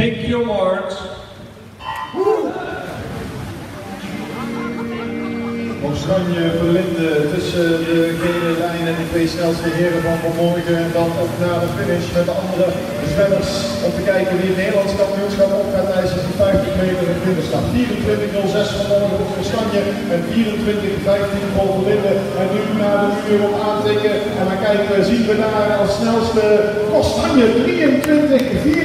Thank you, marks. Oranje verlinden tussen de gele lijn en de twee snelste heren van vanmorgen. En dan op naar de finish met de andere zwemmers om te kijken wie het Nederlands kampioenschap op gaat eisen van 50 meter in binnenstap. 24.06 vanmorgen op Oranje en 24.15 voor Verlinden. En nu naar de vuur op aantikken. En dan kijken zien we daar als snelste Oranje 23.